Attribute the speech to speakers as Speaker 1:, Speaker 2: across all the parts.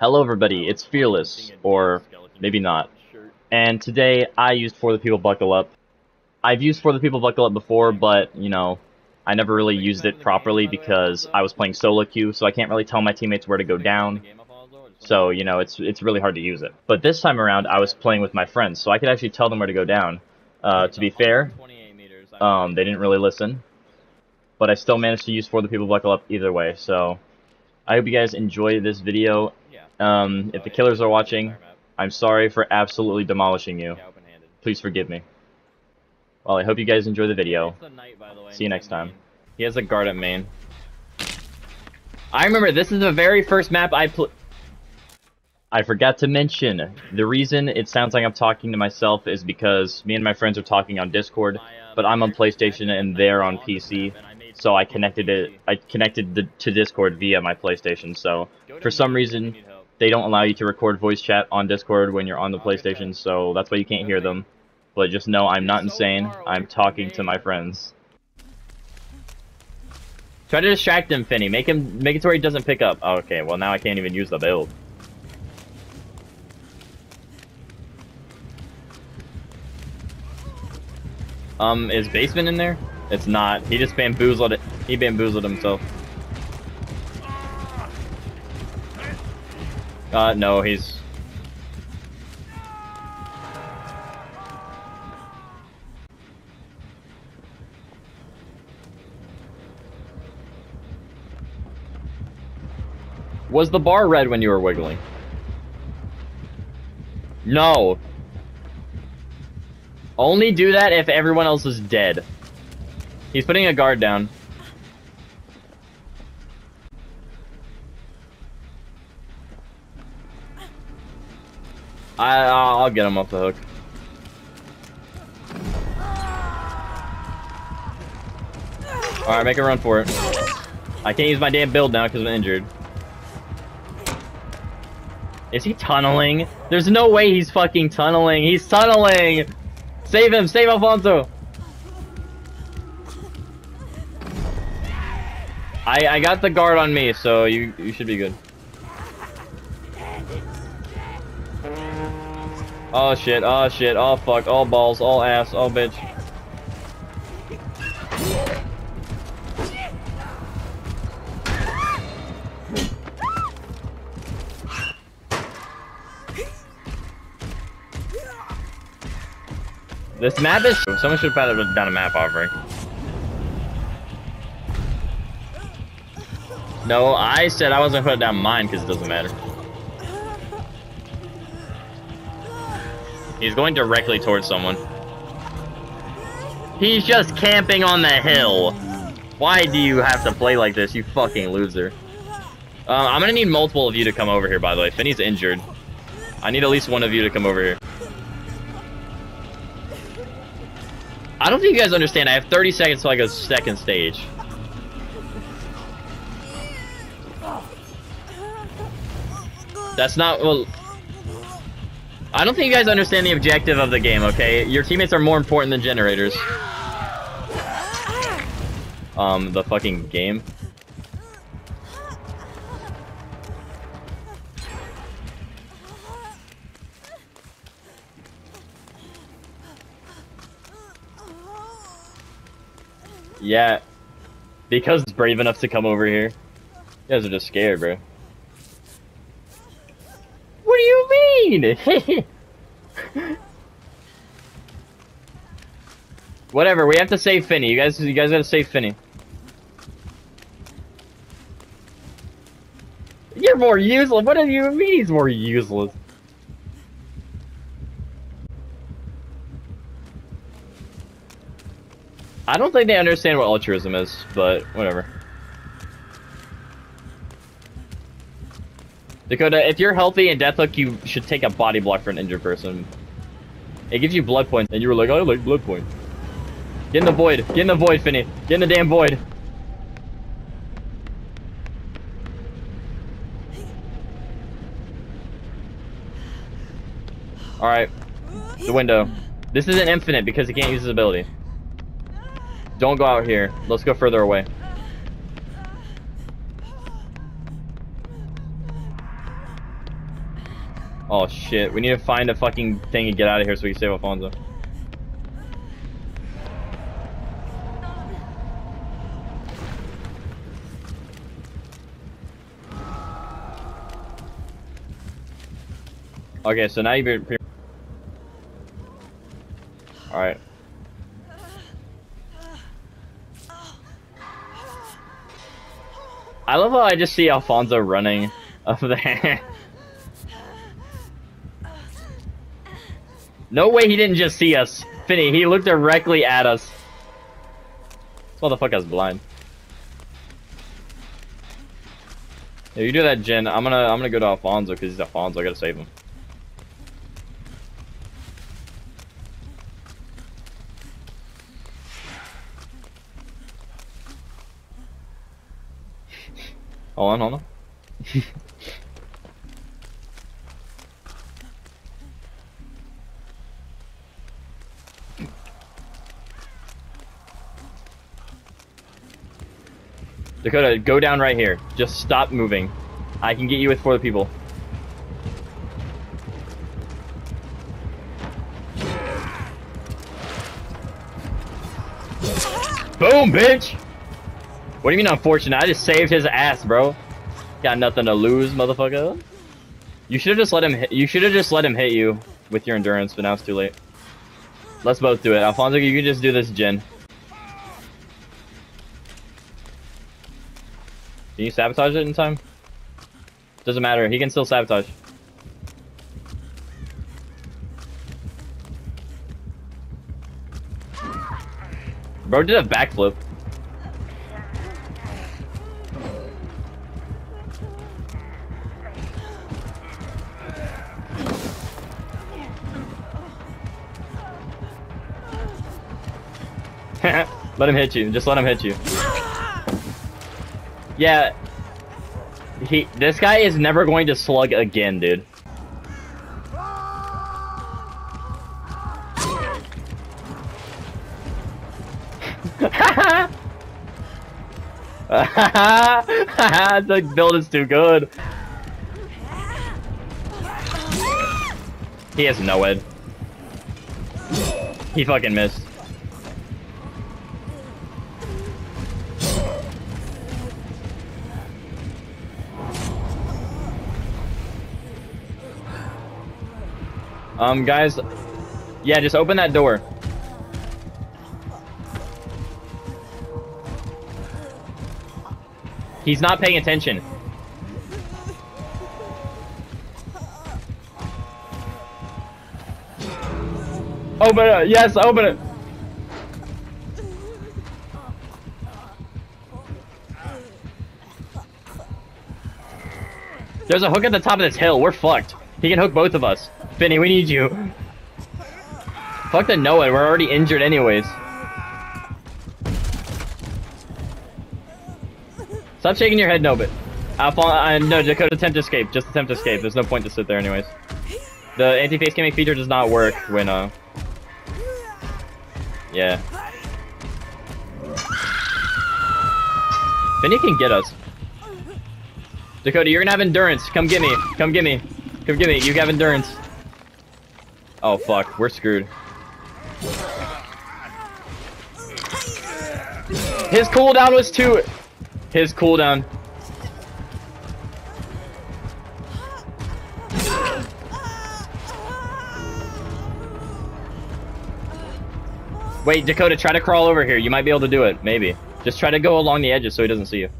Speaker 1: Hello everybody, it's Fearless, or maybe not. And today I used For the People Buckle Up. I've used For the People Buckle Up before, but, you know, I never really used it properly because I was playing solo queue, so I can't really tell my teammates where to go down. So, you know, it's it's really hard to use it. But this time around, I was playing with my friends, so I could actually tell them where to go down. Uh, to be fair, um, they didn't really listen. But I still managed to use For the People Buckle Up either way, so... I hope you guys enjoy this video. Um, if the killers are watching, I'm sorry for absolutely demolishing you. Please forgive me. Well, I hope you guys enjoy the video. See you next time. He has a guard at main. I remember this is the very first map I pl- I forgot to mention, the reason it sounds like I'm talking to myself is because me and my friends are talking on Discord, but I'm on PlayStation and they're on PC, so I connected it, I connected the, to Discord via my PlayStation, so for some reason, they don't allow you to record voice chat on Discord when you're on the PlayStation, so that's why you can't hear them. But just know I'm not insane, I'm talking to my friends. Try to distract him, Finny. Make him make it to where he doesn't pick up. Oh, okay, well now I can't even use the build. Um, is basement in there? It's not. He just bamboozled it. He bamboozled himself. Uh, no, he's... Was the bar red when you were wiggling? No. Only do that if everyone else is dead. He's putting a guard down. I, I'll get him off the hook. Alright, make a run for it. I can't use my damn build now because I'm injured. Is he tunneling? There's no way he's fucking tunneling. He's tunneling! Save him! Save Alfonso! I, I got the guard on me, so you, you should be good. Oh shit, oh shit, oh fuck, all balls, all ass, all bitch. This map is- Someone should have done a map offering. No, I said I wasn't gonna put down mine because it doesn't matter. He's going directly towards someone. He's just camping on the hill. Why do you have to play like this, you fucking loser? Uh, I'm gonna need multiple of you to come over here, by the way. Finny's injured. I need at least one of you to come over here. I don't think you guys understand. I have 30 seconds to like a second stage. That's not, well... I don't think you guys understand the objective of the game, okay? Your teammates are more important than generators. Um, the fucking game. Yeah. Because it's brave enough to come over here. You guys are just scared, bro. What do you mean? Whatever, we have to save Finny. You guys you guys gotta save Finny. You're more useless. What do you mean he's more useless? I don't think they understand what altruism is, but whatever. Dakota, if you're healthy in Deathhook, you should take a body block for an injured person. It gives you blood points, and you were like, I like blood points. Get in the void. Get in the void, Finny. Get in the damn void. Alright. The window. This isn't infinite because he can't use his ability. Don't go out here. Let's go further away. Oh shit, we need to find a fucking thing and get out of here so we can save Alfonso. Okay, so now you've been. Alright. I love how I just see Alfonso running up there. no way he didn't just see us. Finny, he looked directly at us. This motherfucker's blind. Yeah, you do that, gen. I'm gonna I'm gonna go to Alfonso because he's Alfonso. I gotta save him. hold on, hold on. Dakota, go down right here. Just stop moving. I can get you with four people. Boom, bitch! What do you mean unfortunate? I just saved his ass, bro. Got nothing to lose, motherfucker. You should have just let him hit, you should have just let him hit you with your endurance, but now it's too late. Let's both do it. Alfonso, you can just do this, gen. Can you sabotage it in time? Doesn't matter. He can still sabotage. Bro did a backflip. let him hit you. Just let him hit you. Yeah. He this guy is never going to slug again, dude. the build is too good. He has no head. He fucking missed. Um, guys, yeah, just open that door. He's not paying attention. Open it! Yes, open it! There's a hook at the top of this hill. We're fucked. He can hook both of us. Finny, we need you. Fuck the NOED, we're already injured anyways. Stop shaking your head, no, but... Alphon uh, no, Dakota, attempt to escape. Just attempt to escape. There's no point to sit there anyways. The anti-face camping feature does not work when, uh... Yeah. Finny can get us. Dakota, you're gonna have endurance. Come get me. Come get me. Come get me. You have endurance. Oh fuck, we're screwed. His cooldown was two. His cooldown. Wait, Dakota, try to crawl over here. You might be able to do it. Maybe. Just try to go along the edges so he doesn't see you.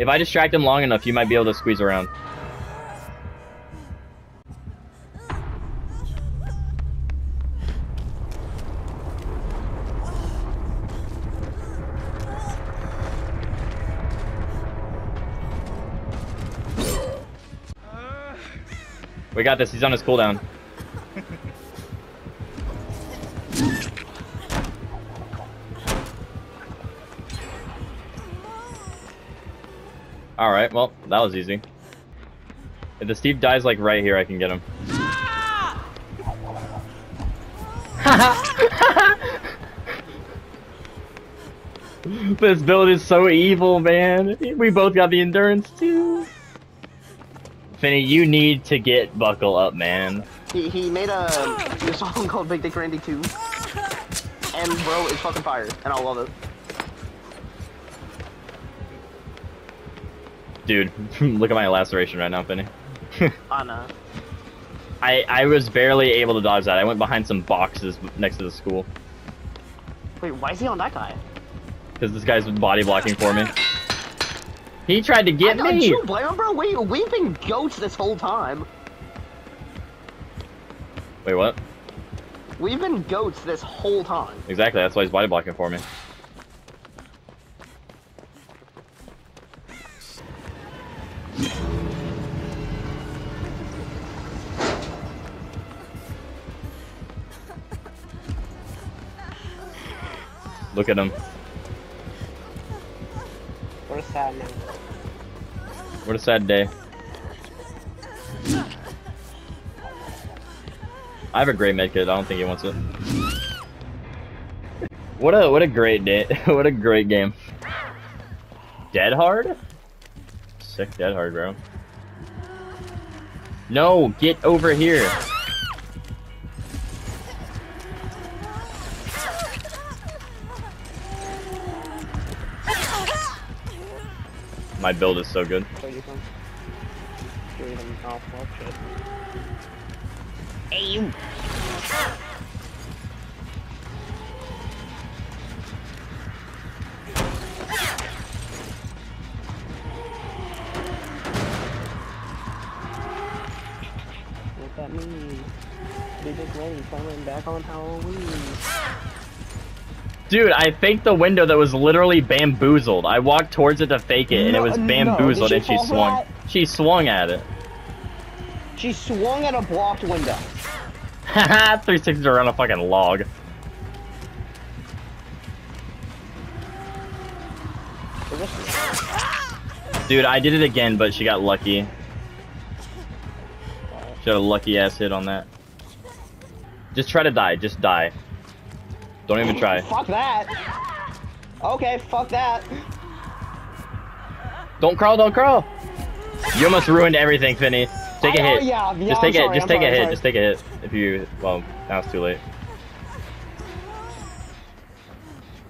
Speaker 1: If I distract him long enough, you might be able to squeeze around. We got this. He's on his cooldown. Alright, well, that was easy. If the Steve dies like right here, I can get him. this build is so evil, man. We both got the endurance too. Finny, you need to get buckle up, man.
Speaker 2: He, he made a, a song called Big Dick Randy 2. And bro, it's fucking fire. And I love it.
Speaker 1: Dude, look at my laceration right now, Finny.
Speaker 2: I know.
Speaker 1: I I was barely able to dodge that. I went behind some boxes next to the school
Speaker 2: Wait, why is he on that guy?
Speaker 1: because this guy's body blocking for me. He tried to get
Speaker 2: I, I,
Speaker 1: me.
Speaker 2: you blame him, bro? We, we've been goats this whole time.
Speaker 1: Wait, what?
Speaker 2: We've been goats this whole time.
Speaker 1: Exactly. That's why he's body blocking for me. Look at him.
Speaker 2: What a sad man.
Speaker 1: What a sad day. I have a great medkit. I don't think he wants it. What a what a great day. what a great game. Dead hard? Sick dead hard, bro. No, get over here. My build is so good.
Speaker 2: So you can shoot him off. Shit. Hey, you! What that mean? Big Dick Randy coming back on Halloween.
Speaker 1: Dude, I faked the window that was literally bamboozled. I walked towards it to fake it, and it
Speaker 2: No,
Speaker 1: was
Speaker 2: no,
Speaker 1: bamboozled,
Speaker 2: did
Speaker 1: and
Speaker 2: she
Speaker 1: she
Speaker 2: fall for
Speaker 1: swung.
Speaker 2: that?
Speaker 1: She swung at it.
Speaker 2: She swung at a blocked window.
Speaker 1: Haha, 360 around a fucking log. Dude, I did it again, but she got lucky. She got a lucky ass hit on that. Just try to die. Just die. Don't even try.
Speaker 2: Fuck that. Okay, fuck that.
Speaker 1: Don't crawl. Don't crawl. You almost ruined everything, Finny. Take a
Speaker 2: I- oh,
Speaker 1: hit.
Speaker 2: yeah, yeah,
Speaker 1: just take
Speaker 2: I'm sorry,
Speaker 1: just
Speaker 2: I'm
Speaker 1: take
Speaker 2: sorry,
Speaker 1: a hit. Just take a hit. If you well, now it's too late.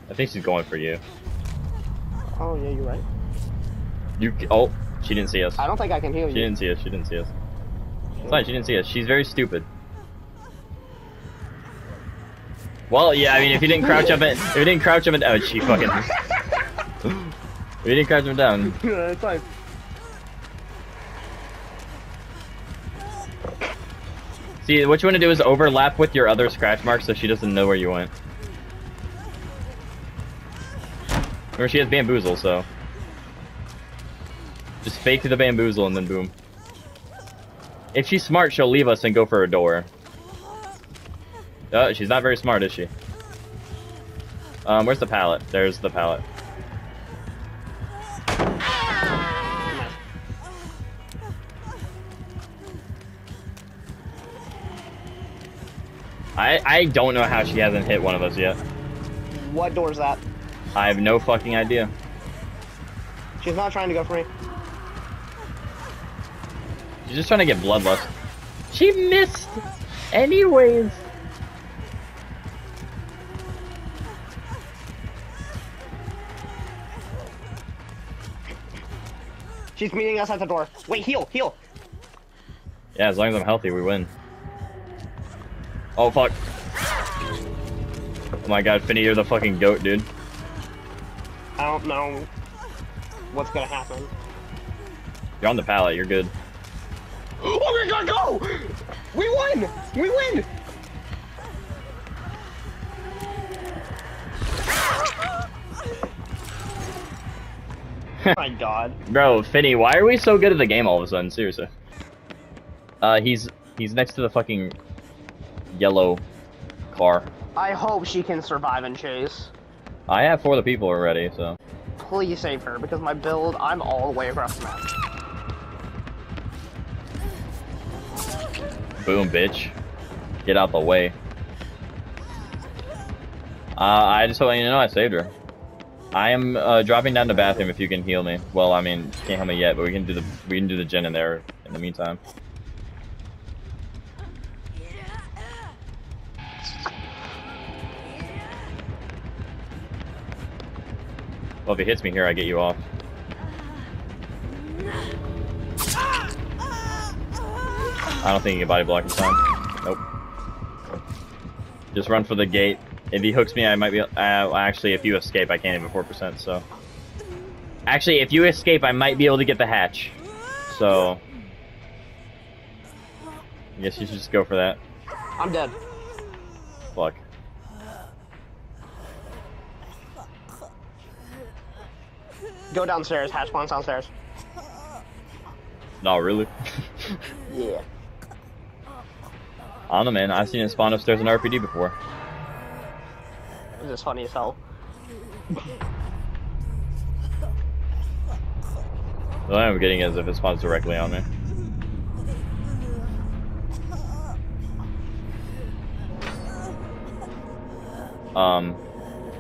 Speaker 1: I think she's going for you.
Speaker 2: Oh yeah, you're right.
Speaker 1: You oh, she didn't see us.
Speaker 2: I don't think I can heal
Speaker 1: She
Speaker 2: you.
Speaker 1: She didn't see us. She didn't see us. It's fine. She didn't see us. She's very stupid. Well, yeah. I mean, if you didn't crouch up it, if you didn't crouch up and oh, she fucking. if you didn't crouch him down,
Speaker 2: Yeah, it's fine.
Speaker 1: see what you want to do is overlap with your other scratch marks so she doesn't know where you went. Or she has bamboozle, so just fake the bamboozle and then boom. If she's smart, she'll leave us and go for a door. Uh, she's not very smart, is she? Um, where's the pallet? There's the pallet. I I don't know how she hasn't hit one of us yet.
Speaker 2: What door's that?
Speaker 1: I have no fucking idea.
Speaker 2: She's not trying to go for me.
Speaker 1: She's just trying to get bloodlust. She missed, anyways.
Speaker 2: She's meeting us at the door. Wait, heal, heal.
Speaker 1: Yeah, as long as I'm healthy, we win. Oh fuck. Oh my god, Finny, you're the fucking goat, dude.
Speaker 2: I don't know what's gonna happen.
Speaker 1: You're on the pallet, you're good.
Speaker 2: Oh my god, go! We win! We win! Oh my god.
Speaker 1: Bro, Finny, why are we so good at the game all of a sudden? Seriously. Uh, he's he's next to the fucking yellow car.
Speaker 2: I hope she can survive and chase.
Speaker 1: I have four of the people already, so.
Speaker 2: Please save her, because my build, I'm all the way across the map.
Speaker 1: Boom, bitch. Get out the way. Uh, I just want you to know I saved her. I am uh, dropping down the bathroom if you can heal me. Well, I mean, can't heal me yet, but we can do the we can do the gen in there in the meantime. Well, if it hits me here, I get you off. I don't think you can body block time. Nope. Just run for the gate. If he hooks me, I might be. Uh, actually, if you escape, I can't even four percent. So, actually, if you escape, I might be able to get the hatch. So, I guess you should just go for that.
Speaker 2: I'm dead.
Speaker 1: Fuck.
Speaker 2: Go downstairs. Hatch spawns downstairs.
Speaker 1: No, really.
Speaker 2: Yeah.
Speaker 1: I don't know, man. I've seen it spawn upstairs in RPD before.
Speaker 2: This is funny as hell.
Speaker 1: The only I'm getting is if it spawns directly on me. Um,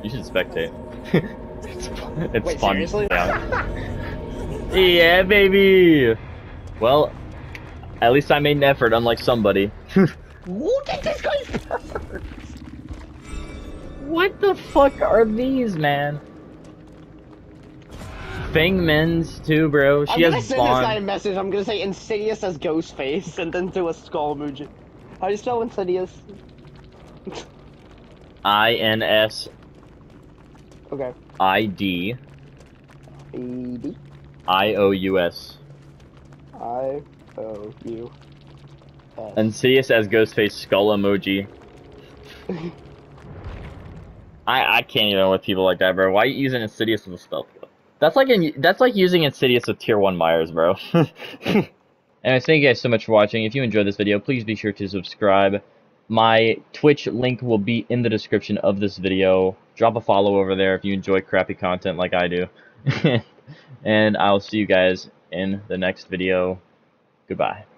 Speaker 1: you should spectate. it's it's
Speaker 2: Wait,
Speaker 1: fun.
Speaker 2: seriously?
Speaker 1: Yeah. yeah, baby. Well, at least I made an effort, unlike somebody.
Speaker 2: Look at this guy's
Speaker 1: what the fuck are these, man? Feng Mins too, bro. She
Speaker 2: I'm gonna
Speaker 1: has
Speaker 2: send this guy a message. I'm gonna say Insidious as Ghostface and then do a skull emoji. How do you spell Insidious?
Speaker 1: I N S
Speaker 2: Okay.
Speaker 1: I D
Speaker 2: E D
Speaker 1: I O U S.
Speaker 2: I O U S.
Speaker 1: Insidious as Ghostface skull emoji. I I can't even with people like that, bro. Why are you using Insidious with a kill? That's like in, that's like using Insidious with tier one Myers, bro. Anyways, thank you guys so much for watching. If you enjoyed this video, please be sure to subscribe. My Twitch link will be in the description of this video. Drop a follow over there if you enjoy crappy content like I do. and I'll see you guys in the next video. Goodbye.